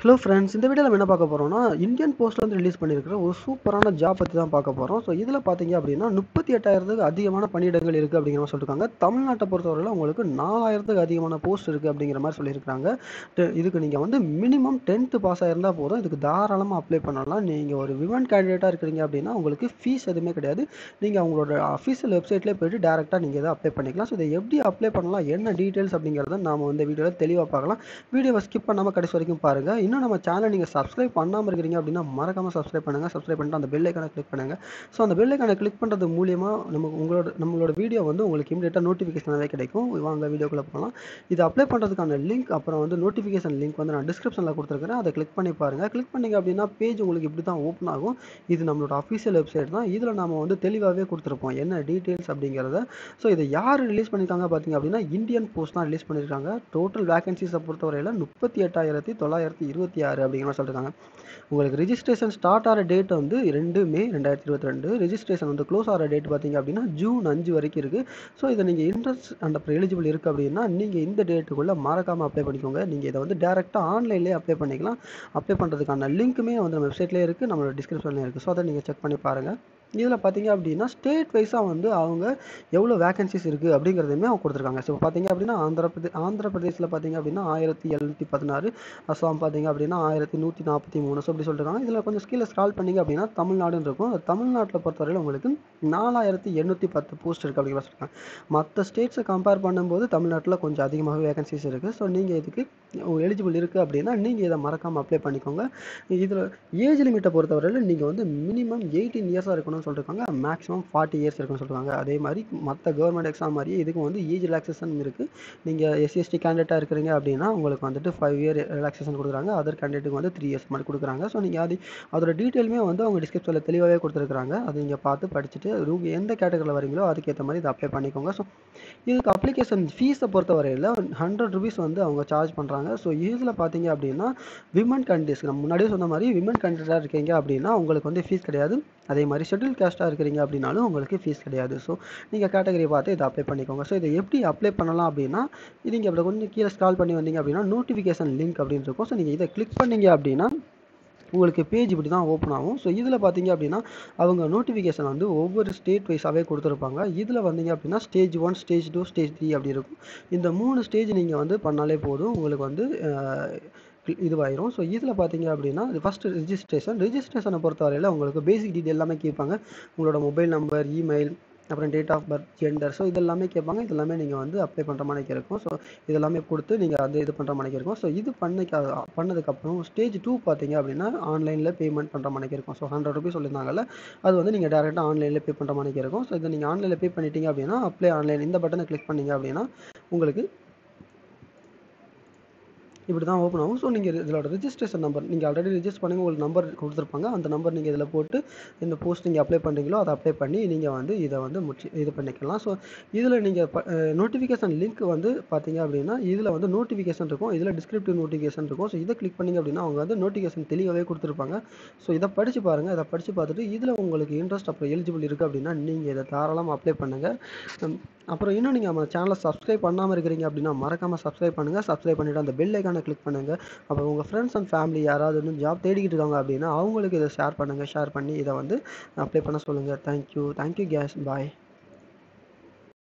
Hello friends இந்த வீடியோவில் என்ன பார்க்க போகிறோம்னா இந்தியன் போஸ்ட்டில் வந்து ரிலீஸ் பண்ணியிருக்கிற ஒரு சூப்பரான ஜாப் பற்றி தான் பார்க்க போகிறோம் ஸோ இதில் பார்த்தீங்க அப்படின்னா முப்பத்தி எட்டாயிரத்துக்கு அதிகமான பணியிடங்கள் இருக்குது அப்படிங்கிற மாதிரி சொல்லியிருக்காங்க தமிழ்நாட்டை பொறுத்தவரையில் உங்களுக்கு நாலாயிரத்துக்கு அதிகமான போஸ்ட் இருக்குது அப்படிங்கிற மாதிரி சொல்லியிருக்காங்க இதுக்கு நீங்கள் வந்து மினிமம் டென்த்து பாஸ் ஆகிருந்தால் போதும். இதுக்கு தாராளமாக அப்ளை பண்ணலாம். நீங்கள் ஒரு விமன் கேண்டிடேட்டாக இருக்கிறீங்க அப்படின்னா உங்களுக்கு ஃபீஸ் எதுவுமே கிடையாது. நீங்கள் அவங்களோட அஃபீஷியல் வெப்சைட்லேயே போயிட்டு டேரெக்டாக நீங்கள் இதை அப்ளை பண்ணிக்கலாம். ஸோ இதை எப்படி அப்ளை பண்ணலாம் என்ன டீட்டெயில்ஸ் அப்படிங்கிறத நாம் வந்து வீடியோவில் தெளிவாக பார்க்கலாம். வீடியோவை ஸ்கிப் பண்ணாமல் கடைசி வரைக்கும் பாருங்கள் இன்னும் நம்ம சேனல் நீங்கள் சப்ஸ்கிரைப் பண்ணாமல் இருக்கிறீங்க அப்படின்னா மறக்காமல் சப்ஸ்கிரைப் பண்ணுங்கள் சப்ஸ்கிரைப் பண்ணிட்டு அந்த பெல் ஐக்கானை கிளிக் பண்ணுங்கள் ஸோ அந்த பெல் ஐக்கானை கிளிக் பண்ணுறது மூலியமாக நமக்கு உங்களோட நம்மளோட வீடியோ வந்து உங்களுக்கு இமீடியட்டாக நோட்டிஃபிகேஷனாகவே கிடைக்கும். வாங்க வீடியோக்குள்ளே போகலாம். இது அப்ளை பண்ணுறதுக்கான லிங்க் அப்புறம் வந்து நோட்டிஃபிகேஷன் லிங்க் வந்து நான் டிஸ்கிரிப்ஷனில் கொடுத்துருக்கிறேன். அதை கிளிக் பண்ணி பாருங்கள் கிளிக் பண்ணிங்க அப்படின்னா பேஜ் உங்களுக்கு இப்படி தான் ஓப்பன் ஆகும். இது நம்மளோட அஃபிஷியல் வெப்சைட் தான். இதில் நம்ம வந்து தெளிவாகவே கொடுத்துருப்போம் என்ன டீட்டெயில்ஸ் அப்படிங்கிறத. ஸோ இதை யார் ரிலீஸ் பண்ணியிருக்காங்க பார்த்தீங்க அப்படின்னா இந்தியன் போஸ்ட் தான் ரிலீஸ் பண்ணியிருக்காங்க டோட்டல் வேகன்சிஸை பொறுத்தவரையில் முப்பத்தி எட்டாயிரத்தி தொள்ளாயிரத்தி இருபத்தி ஆறு அப்படிங்கிற மாதிரி சொல்லியிருக்காங்க உங்களுக்கு ரிஜிஸ்ட்ரேஷன் ஸ்டார்ட் ஆகிற டேட் வந்து ரெண்டு மே ரெண்டாயிரத்தி இருபத்தி ரெண்டு. ரிஜிஸ்ட்ரேஷன் வந்து க்ளோஸ் ஆகிற டேட் பார்த்தீங்க அப்படின்னா ஜூன் அஞ்சு வரைக்கும் இருக்குது ஸோ இதை நீங்கள் இன்ட்ரெஸ்ட் அண்ட் அப்புறம் எலிஜிபிள் இருக்குது அப்படின்னா நீங்கள் இந்த டேட்டுக்குள்ளே மறக்காமல் அப்ளை பண்ணிக்கோங்க. நீங்கள் இதை வந்து டேரெக்டாக ஆன்லைன்லேயே அப்ளை பண்ணிக்கலாம். அப்ளை பண்ணுறதுக்கான லிங்க்குமே வந்து நம்ம வெப்சைட்லேயே இருக்குது நம்மளோட டிஸ்கிரிப்ஷன்லேயே இருக்குது ஸோ அதை நீங்கள் செக் பண்ணி பாருங்கள் இதில் பார்த்தீங்க அப்படின்னா ஸ்டேட் வைஸாக வந்து அவங்க எவ்வளோ வேகன்சிஸ் இருக்குது அப்படிங்கிறதையுமே அவங்க கொடுத்துருக்காங்க. ஸோ பார்த்தீங்க அப்படின்னா ஆந்திர பிரதே ஆந்திர பிரதேசில் பார்த்தீங்க அப்படின்னா ஆயிரத்தி எழுநூற்றி பதினாறு அசாம் பார்த்தீங்க அப்படின்னா ஆயிரத்தி நூற்றி நாற்பத்தி மூணு. ஸோ அப்படி சொல்லிருக்காங்க. இதில் கொஞ்சம் ஸ்கீல ஸ்க்ரால் பண்ணீங்க அப்படின்னா தமிழ்நாடுன்னு இருக்கும். தமிழ்நாட்டில் பொறுத்தவரையில் உங்களுக்கு நாலாயிரத்தி எண்ணூற்றி பத்து போஸ்ட் இருக்குது அப்படிங்கிற சொல்லியிருக்காங்க மற்ற ஸ்டேட்ஸை கம்பேர் பண்ணும்போது தமிழ்நாட்டில் கொஞ்சம் அதிகமாகவே வேகன்சிஸ் இருக்குது ஸோ நீங்கள் இதுக்கு எலிஜிபிள் இருக்குது அப்படின்னா நீங்கள் இதை மறக்காமல் அப்ளை பண்ணிக்கோங்க. இதில் ஏஜ் லிமிட்டை பொறுத்தவரையில் நீங்கள் வந்து மினிமம் எயிட்டீன் இயர்ஸாக இருக்கணும். சொல்லியிருக்காங்க மேக்ஸிமம் ஃபார்ட்டி இயர்ஸ் இருக்குன்னு சொல்லியிருக்காங்க அதே மாதிரி மற்ற கவர்மெண்ட் எக்ஸாம் மாதிரியே இதுக்கும் வந்து ஏஜ் ரிலாக்ஸேஷன் இருக்குது நீங்கள் எஸ்சிஎஸ்டி கேண்டிடேட்டாக இருக்கிறீங்க அப்படின்னா உங்களுக்கு வந்துட்டு ஃபைவ் இயர் ரிலாக்ஸேஷன் கொடுக்குறாங்க. அதர் கேண்டிடேட்டுக்கு வந்து த்ரீ இயர்ஸ் மாதிரி கொடுக்குறாங்க. ஸோ நீங்கள் அது அதோட டீட்டெயிலுமே வந்து அவங்க டிஸ்கிரிப்ஷனில் தெளிவாகவே கொடுத்துருக்காங்க அதை நீங்கள் பார்த்து படிச்சுட்டு ரூ எந்த கேட்டகரியில் வரீங்களோ அதுக்கேற்ற மாதிரி இதை அப்ளை பண்ணிக்கோங்க. ஸோ இதுக்கு அப்ளிகேஷன் ஃபீஸை பொறுத்தவரையில் ஹண்ட்ரட் ருபீஸ் வந்து அவங்க சார்ஜ் பண்ணுறாங்க ஸோ இதில் பார்த்தீங்க அப்படின்னா விமன் கேண்டிடேட்ஸ் நம்ம முன்னாடியே சொன்ன மாதிரி விமன் கேண்டிடேட்டாக இருக்கீங்க அப்படின்னா உங்களுக்கு வந்து ஃபீஸ் கிடையாது. அதே மாதிரி ஷெட்யூல் கேஸ்ட்டாக இருக்கிறீங்க அப்படின்னாலும் உங்களுக்கு ஃபீஸ் கிடையாது. ஸோ நீங்கள் கேட்டகரி பார்த்து இதை அப்ளை பண்ணிக்கோங்க. ஸோ இதை எப்படி அப்ளை பண்ணலாம் அப்படின்னா இது நீங்கள் அப்படி கொஞ்சம் கீழே ஸ்க்ரால் பண்ணி வந்தீங்க அப்படின்னா நோட்டிஃபிகேஷன் லிங்க் அப்படின்னு இருக்கும். ஸோ நீங்கள் இதை கிளிக் பண்ணீங்க அப்படின்னா உங்களுக்கு பேஜ் இப்படி தான் ஓப்பன் ஆகும். ஸோ இதில் பார்த்தீங்க அப்படின்னா அவங்க நோட்டிஃபிகேஷன் வந்து ஒவ்வொரு ஸ்டேட் வைஸாகவே கொடுத்துருப்பாங்க. இதில் வந்தீங்க அப்படின்னா stage one stage two stage three அப்படி இருக்கும். இந்த மூணு ஸ்டேஜ் நீங்கள் வந்து பண்ணாலே போதும். உங்களுக்கு வந்து இதுவாயிரும். ஸோ இதில் பார்த்தீங்க அப்படின்னா ஃபஸ்ட்டு ரிஜிஸ்ட்ரேஷன் ரிஜிஸ்ட்ரேஷனை பொறுத்தவரையில் உங்களுக்கு பேசிக் டீட்டெயில் எல்லாமே கேட்பாங்க. உங்களோட மொபைல் நம்பர் இமெயில் அப்புறம் date of birth gender so இதெல்லாமே கேட்பாங்க. இதெல்லாமே நீங்கள் வந்து அப்ளை பண்ணுற மாதிரி இருக்கும். ஸோ இதெல்லாமே கொடுத்து நீங்கள் அது இது பண்ணுற மாதிரி இருக்கும். ஸோ இது பண்ணிக்க பண்ணதுக்கப்புறம் ஸ்டேஜ் டூ பார்த்தீங்க அப்படின்னா ஆன்லைனில் பேமெண்ட் பண்ணுற மாதிரி இருக்கும். ஸோ ஹண்ட்ரட் ருபீஸ் சொல்லியிருந்தாங்கல்ல அது வந்து நீங்கள் டேரெக்டாக ஆன்லைனில் பே பண்ணுற மாதிரி இருக்கும். ஸோ இதை நீங்கள் ஆன்லைனில் பே பண்ணிட்டீங்க அப்படின்னா அப்ளை ஆன்லைன் இந்த பட்டனை கிளிக் பண்ணீங்க அப்படின்னா உங்களுக்கு இப்படி தான் ஓப்பன் ஆகும். ஸோ நீங்கள் இதோட ரிஜிஸ்ட்ரேஷன் நம்பர் நீங்கள் ஆல்ரெடி ரிஜிஸ்டர் பண்ணி உங்களுக்கு நம்பர் கொடுத்துருப்பாங்க. அந்த நம்பர் நீங்கள் இதில் போட்டு இந்த போஸ்ட் நீங்கள் அப்ளை பண்ணுறீங்களோ அதை அப்ளை பண்ணி நீங்கள் வந்து இதை வந்து முடிச்சு இது பண்ணிக்கலாம். ஸோ இதில் நீங்கள் நோட்டிஃபிகேஷன் லிங்க் வந்து பார்த்தீங்க அப்படின்னா இதில் வந்து நோட்டிஃபிகேஷன் இருக்கும். இதில் டிஸ்கிரிப்டிவ் நோட்டிஃபிகேஷன் இருக்கும். ஸோ இதை கிளிக் பண்ணிங்க அப்படின்னா அவங்க வந்து நோட்டிஃபிகேஷன் தெளிவாகவே கொடுத்துருப்பாங்க. ஸோ இதை படித்து பாருங்கள் இதை படித்து பார்த்துட்டு இதில் உங்களுக்கு இன்ட்ரெஸ்ட் அப்புறம் எலிஜிபிள் இருக்குது அப்படின்னா நீங்கள் இதை தாராளமாக அப்ளை பண்ணுங்கள் அப்புறம் இன்னும் நீங்கள் நம்ம சேனலை சப்ஸ்கிரைப் பண்ணாமல் இருக்கிறீங்க அப்படின்னா மறக்காமல் சப்ஸ்கிரைப் பண்ணுங்கள் சப்ஸ்கிரைப் பண்ணிவிட்டு அந்த பெல் ஐக்கானை கிளிக் பண்ணுங்கள் அப்புறம் உங்கள் ஃப்ரெண்ட்ஸ் அண்ட் ஃபேமிலி யாராவது வந்து ஜாப் தேடிக்கிட்டு இருக்காங்க அப்படின்னா அவங்களுக்கு இதை ஷேர் பண்ணுங்கள் ஷேர் பண்ணி இதை வந்து அப்ளை பண்ண சொல்லுங்கள் தேங்க்யூ தேங்க்யூ கேஸ் பாய்